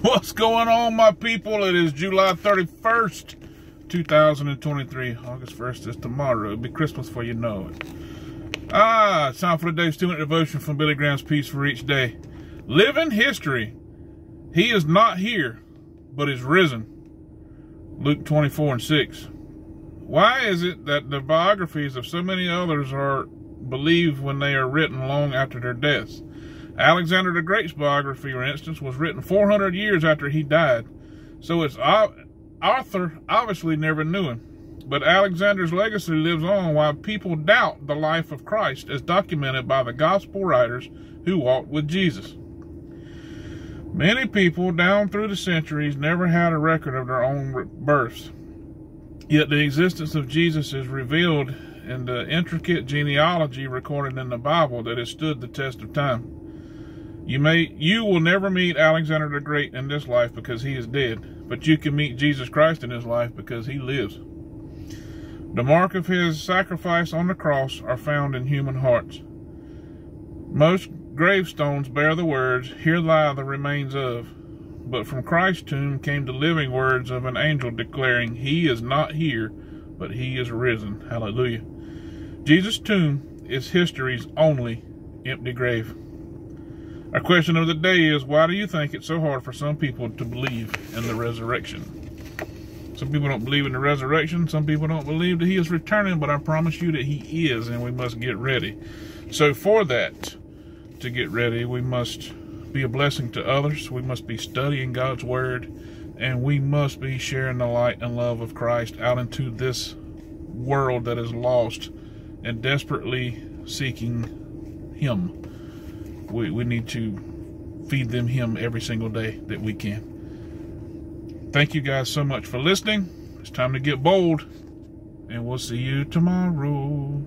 What's going on, my people? It is July 31st, 2023. August 1st is tomorrow. It'll be Christmas for you know it. Ah, it's time for today's two-minute devotion from Billy Graham's Peace for Each Day. Living history. He is not here, but is risen. Luke 24 and 6. Why is it that the biographies of so many others are believed when they are written long after their deaths? Alexander the Great's biography, for instance, was written 400 years after he died, so its author obviously never knew him. But Alexander's legacy lives on while people doubt the life of Christ as documented by the gospel writers who walked with Jesus. Many people down through the centuries never had a record of their own births. Yet the existence of Jesus is revealed in the intricate genealogy recorded in the Bible that has stood the test of time. You may you will never meet Alexander the Great in this life because he is dead, but you can meet Jesus Christ in his life because he lives. The mark of his sacrifice on the cross are found in human hearts. Most gravestones bear the words, Here lie the remains of. But from Christ's tomb came the living words of an angel declaring, He is not here, but he is risen. Hallelujah. Jesus' tomb is history's only empty grave. Our question of the day is why do you think it's so hard for some people to believe in the resurrection? Some people don't believe in the resurrection. Some people don't believe that he is returning, but I promise you that he is, and we must get ready. So, for that, to get ready, we must be a blessing to others. We must be studying God's Word, and we must be sharing the light and love of Christ out into this world that is lost and desperately seeking Him we, we need to feed them him every single day that we can. Thank you guys so much for listening. It's time to get bold, and we'll see you tomorrow.